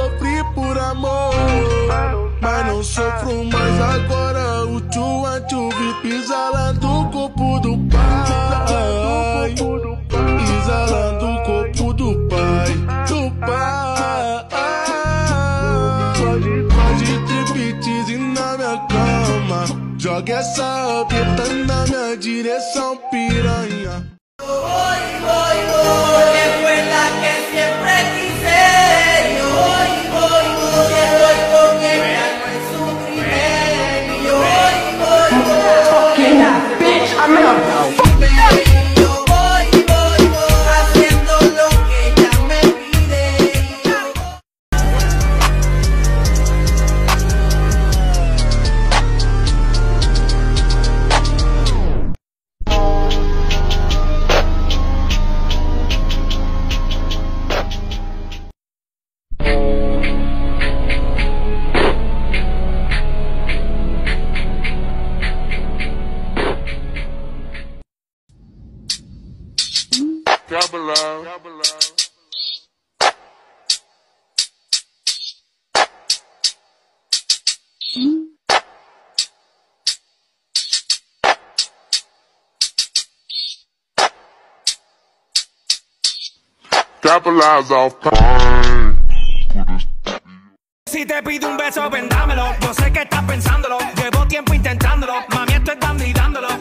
sofri por amor. Mas não sofro mais agora. O tchua tchubi pisalando o corpo do pai. Pisalando o corpo do pai. Do pai. Pode triptease na minha cama. Joga essa pita na minha direção, piranha. Porque fue la que siempre Fuck me. Capitalize off pain. Si te pido un beso, vendámelo. Yo sé que estás pensándolo. Llevo tiempo intentándolo. Mami, esto es dando y dándolo.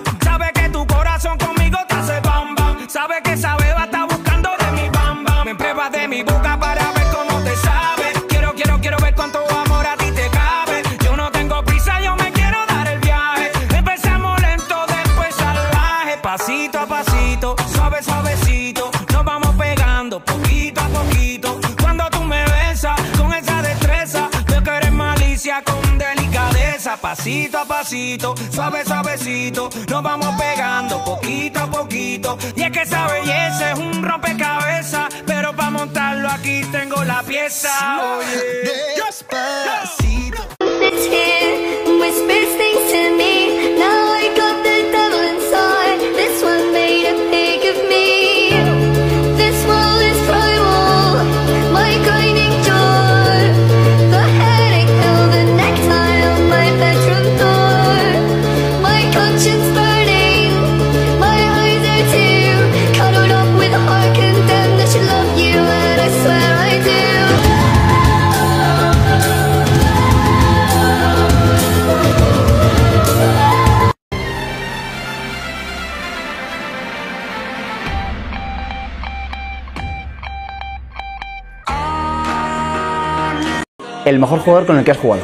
Pasito a pasito, suave, suavecito. Nos vamos pegando poquito a poquito. Y es que esa belleza es un rompecabezas. Pero para montarlo aquí tengo la pieza. Oye, despacito. El mejor jugador con el que has jugado.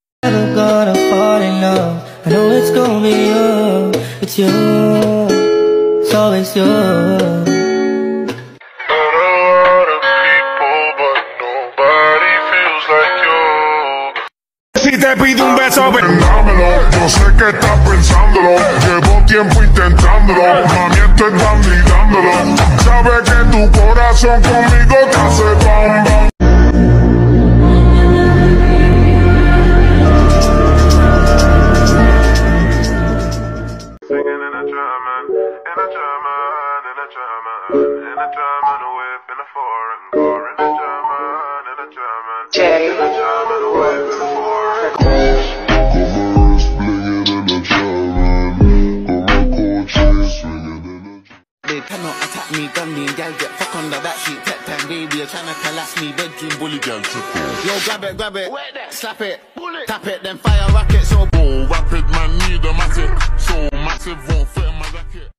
Never gonna fall in love. I know it's gonna be you. It's you. It's always you. Not a lot of people, but nobody feels like you. Si te pido un beso, ven- Dámelo, yo sé que estás pensándolo. Llevo tiempo intentándolo. Mami, esto es dando y dándolo. Sabe que tu corazón conmigo te hace bam bam. in a German whip, in a foreign car, in a German, in a German, Jay. in a German whip, in a foreign They me, gun and gal get fuck on the back. Tech time, baby, you're trying to collapse me. Bedroom bully gal triple. Yo, grab it, grab it, Wait slap it, Bullet. tap it, then fire rocket. So, oh, rapid man, need a matic. So massive, won't fit in my jacket.